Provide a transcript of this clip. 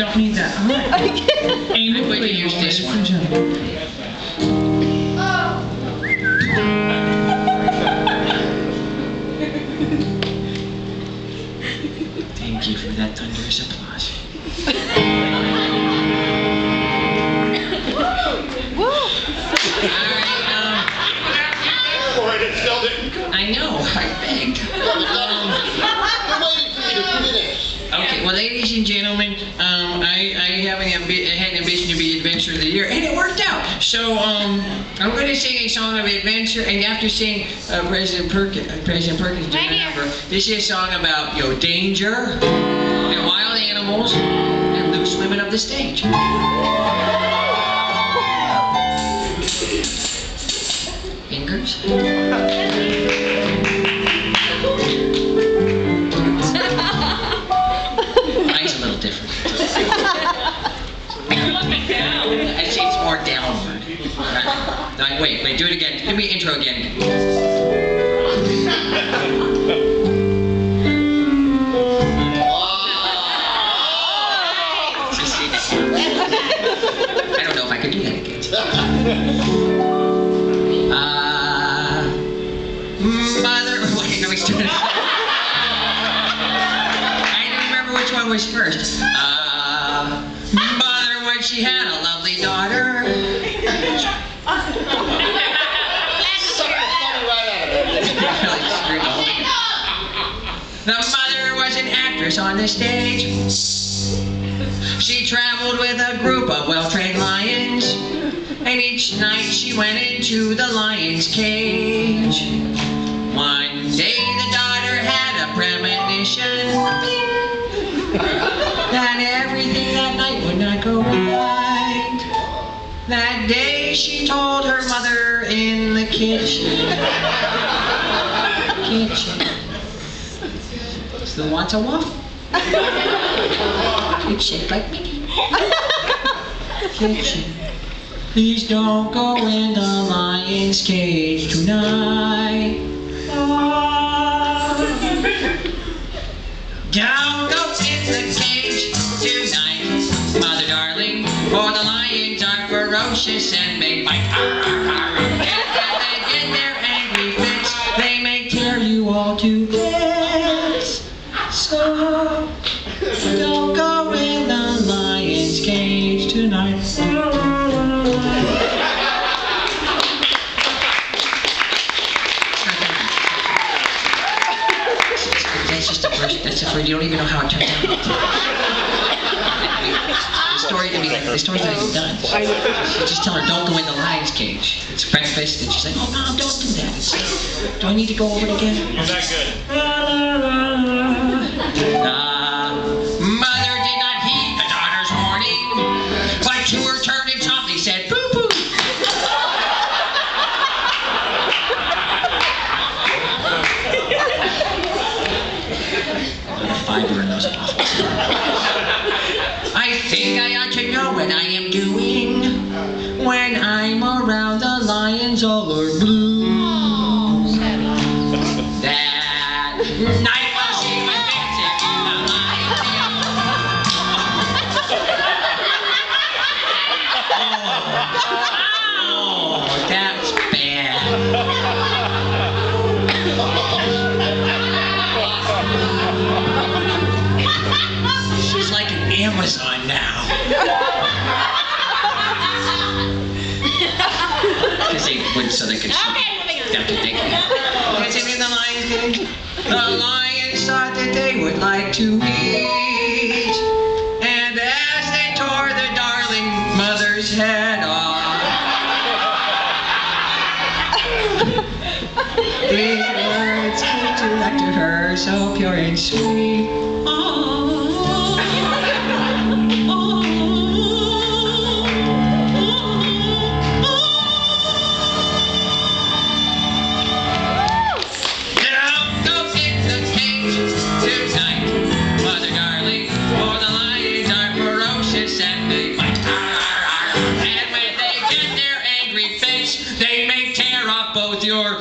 don't need that. All right. Amy, I'm going to please, use this ladies one. and. Thank you for that thunderous applause. Alright, um, Boy, it still didn't come. I know, I begged. Um, I'm waiting for you to finish. Okay, well, ladies and gentlemen, um, I, I have an ambi- I had an ambition to be Adventure of the Year, and it worked out. So, um, I'm going to sing a song of adventure, and after seeing uh, President Perkins, uh, President Perkins do Right number, this is a song about, you know, danger, and wild animals, and loose women of the stage. Fingers? Right. Wait, wait, do it again. Give me intro again. That. I don't know if I could do that again. Uh, mother, wait, no, doing it. I don't remember which one was first. Uh, The mother was an actress on the stage. She traveled with a group of well-trained lions, and each night she went into the lion's cage. One day the daughter had a premonition that everything that night would not go right. That day she told her mother in the kitchen. Kitchen. Still wants a waffle. It's shaped like Mickey. Kitchen. Please don't go in the lion's cage tonight. Don't go in the cage tonight, mother darling, for the lions are ferocious and may bite. That's just a first. That's the first. You don't even know how it turned out. The story can be like the story's not even done. You just tell her don't go in the lion's cage. It's breakfast, and she's like, oh mom, don't do that. It's, do I need to go over it again? Is that good? The mother so they could shoot. Okay, moving on. That's what they can. Dancing in the lion's cage. The lions thought that they would like to eat. And as they tore the darling mother's head off, these words came to back to her so pure and sweet. Oh, up both your